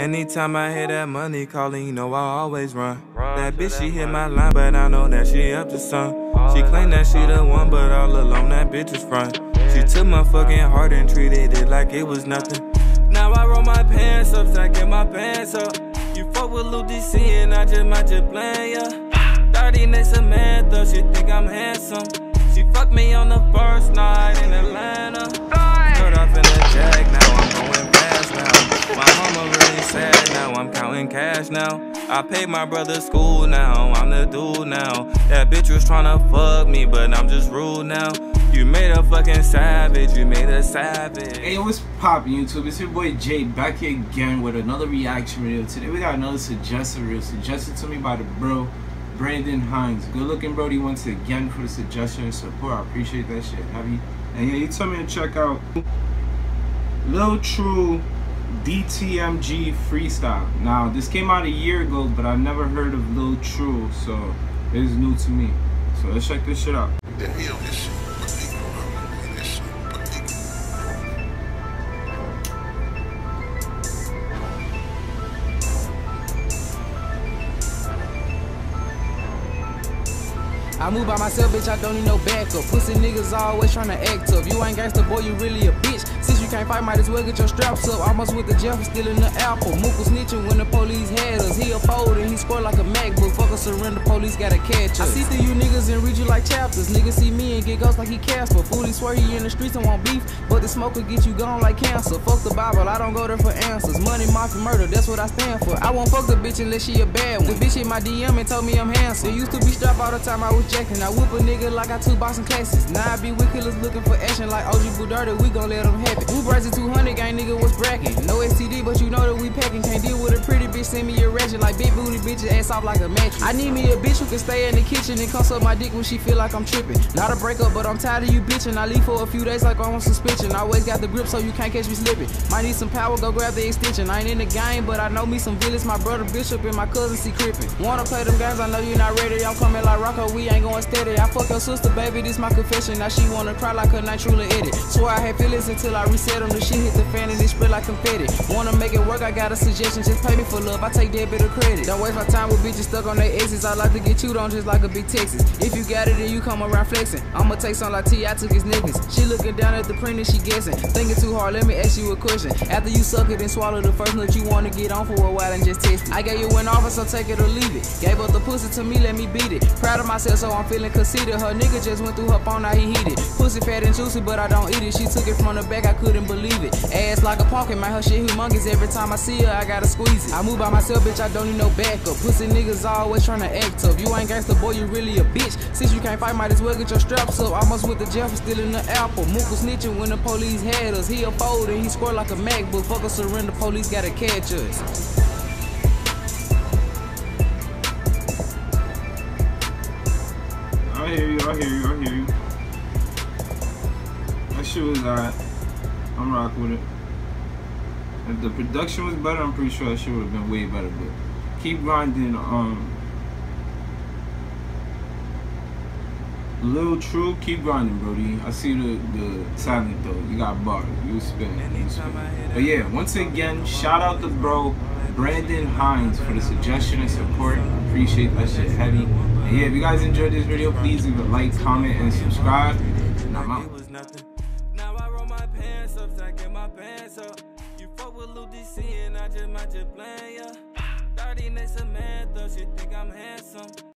Anytime I hear that money calling, you know I always run. That bitch, she hit my line, but I know that she up to some. She claim that she the one, but all alone that bitch is front. She took my fucking heart and treated it like it was nothing. Now I roll my pants up, stacking my pants up. You fuck with Lil DC and I just might just blame ya. 30 next Samantha, she think I'm handsome. She fucked me on the first night in Atlanta. Sad now, I'm counting cash now. I paid my brother's school now, I'm the dude now. That bitch was tryna fuck me, but I'm just rude now. You made a fucking savage, you made a savage. Hey, what's poppin' YouTube? It's your boy Jay back here again with another reaction video. Today we got another suggested reel suggested to me by the bro Brandon Hines. Good looking Brody once again for the suggestion and support. I appreciate that shit. Heavy. And yeah, he told me to check out Lil True DTMG Freestyle. Now this came out a year ago, but I've never heard of Lil True, so it is new to me. So let's check this shit out. I move by myself, bitch, I don't need no backup. Pussy niggas always tryna act tough. You ain't gangsta, boy, you really a bitch. Since you can't fight, might as well get your straps up. Almost with the Jeff, stealing the apple. Mook was snitching when the police had us. He a fold and he scored like a MacBook. Fuck a surrender, police gotta catch us. I see through you niggas and read you like chapters. Niggas see me and get ghosts like he Casper. Fool, swear he in the streets and want beef. But the smoker get you gone like cancer. Fuck the Bible, I don't go there for answers. Money, mafia, murder, that's what I stand for. I won't fuck the bitch unless she a bad one. The bitch hit my DM and told me I'm handsome. It used to be strapped all the time I was jacking. I whip a nigga like I two Boston classes. Now I be with killers looking for action like OG Budarda, we gon' let them have it. Who brazen 200 gang nigga was bracking. No STD, but you know that we packing. Can't deal with a pretty bitch, send me a ratchet like big booty bitches ass off like a mattress. I need me a bitch who can stay in the kitchen and come suck my dick when she feel like I'm tripping. Not a breakup, but I'm tired of you bitching. I leave for a few days like I'm on suspension. I always got the grip so you can't catch me slipping. Might need some power, go grab the extension. I ain't in the game, but I know me some villains. My brother Bishop and my cousin C. Crippin. Wanna play them games, I know you're not ready. I'm coming like Rocco, we ain't going steady. I fuck your sister, baby, this my confession. Now she wanna cry like her night truly edit. Swear I had feelings until I reset them. The shit hit the fan and it spread like confetti. Wanna make it work, I got a suggestion. Just pay me for love, I take that bit of credit. Don't waste my time with bitches stuck on their exes. I like to get chewed on just like a big Texas. If you got it then you come around flexing, I'ma take some like T. I took his niggas. She looking down at the print and she guessing. Thinking too hard, let me ask you a question. After you suck it and swallow the first nut, you wanna get on for a while and just test it. I gave you an offer, so take it or leave it. Gave up the pussy to me, let me beat it. Proud of myself, so I'm feeling conceited. Her nigga just went through her phone, now he heated. Pussy fat and juicy, but I don't eat it. She took it from the back, I couldn't believe it. Ass like a pumpkin, man, her shit humongous. Every time I see her, I gotta squeeze it. I move by myself, bitch, I don't need no backup. Pussy niggas always tryna act tough. You ain't gangsta, boy, you really a bitch. Since you can't fight, might as well get your straps up. Almost with the Jeff, stealing the apple. Mook was snitching when the police had us. He a fold and he scored like a MacBook. Fuck a surrender, police gotta catch us. I hear you, I hear you, I hear you. That shit was alright. I'm rocking with it. If the production was better, I'm pretty sure that shit would have been way better. But keep grinding. Um, Lil True, keep grinding, Brody. I see the the talent though. You got bars. You spin. You spin. But yeah, once again, shout out to bro Brandon Hines for the suggestion and support. Appreciate that shit heavy. And yeah, if you guys enjoyed this video, please leave a like, comment, and subscribe. And I'm out. Now I roll my pants up, my pants up. You fuck with DC and I just might just 30 next Samantha, she think I'm handsome.